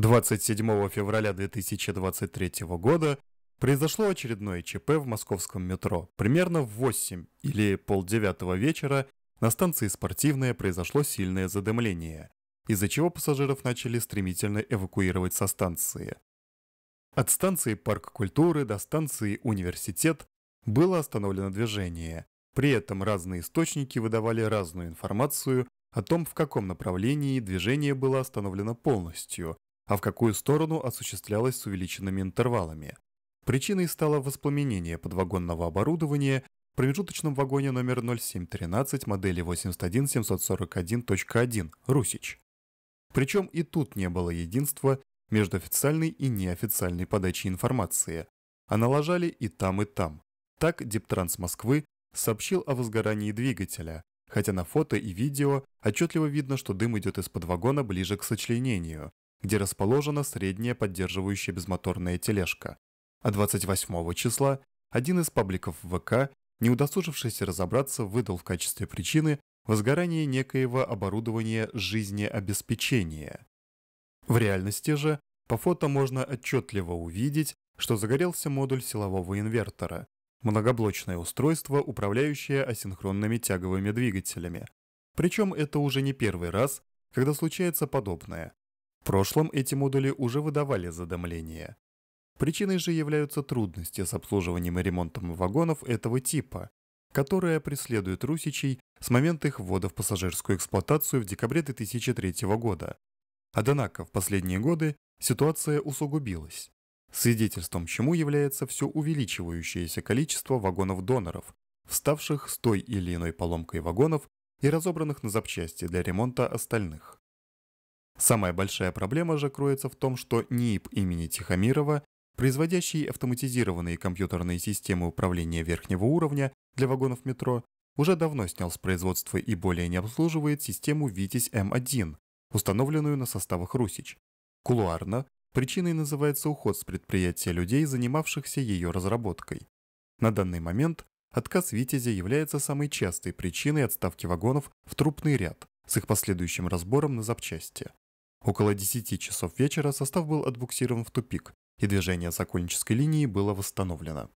27 февраля 2023 года произошло очередное ЧП в московском метро. Примерно в 8 или полдевятого вечера на станции «Спортивная» произошло сильное задымление, из-за чего пассажиров начали стремительно эвакуировать со станции. От станции «Парк культуры» до станции «Университет» было остановлено движение. При этом разные источники выдавали разную информацию о том, в каком направлении движение было остановлено полностью, а в какую сторону осуществлялось с увеличенными интервалами. Причиной стало воспламенение подвагонного оборудования в промежуточном вагоне номер 0713 модели 81741.1 «Русич». Причем и тут не было единства между официальной и неофициальной подачей информации, а налажали и там, и там. Так Диптранс Москвы сообщил о возгорании двигателя, хотя на фото и видео отчетливо видно, что дым идет из-под вагона ближе к сочленению, где расположена средняя поддерживающая безмоторная тележка. А 28 числа один из пабликов ВК, не удосужившись разобраться, выдал в качестве причины возгорание некоего оборудования жизнеобеспечения. В реальности же по фото можно отчетливо увидеть, что загорелся модуль силового инвертора, многоблочное устройство, управляющее асинхронными тяговыми двигателями. Причем это уже не первый раз, когда случается подобное. Прошлом эти модули уже выдавали задымление. Причиной же являются трудности с обслуживанием и ремонтом вагонов этого типа, которые преследуют русичей с момента их ввода в пассажирскую эксплуатацию в декабре 2003 года. Однако в последние годы ситуация усугубилась, свидетельством чему является все увеличивающееся количество вагонов-доноров, вставших с той или иной поломкой вагонов и разобранных на запчасти для ремонта остальных. Самая большая проблема же кроется в том, что НИИП имени Тихомирова, производящий автоматизированные компьютерные системы управления верхнего уровня для вагонов метро, уже давно снял с производства и более не обслуживает систему «Витязь М1», установленную на составах «Русич». Кулуарно причиной называется уход с предприятия людей, занимавшихся ее разработкой. На данный момент отказ «Витязя» является самой частой причиной отставки вагонов в трупный ряд с их последующим разбором на запчасти. Около 10 часов вечера состав был отбуксирован в тупик, и движение Сокольнической линии было восстановлено.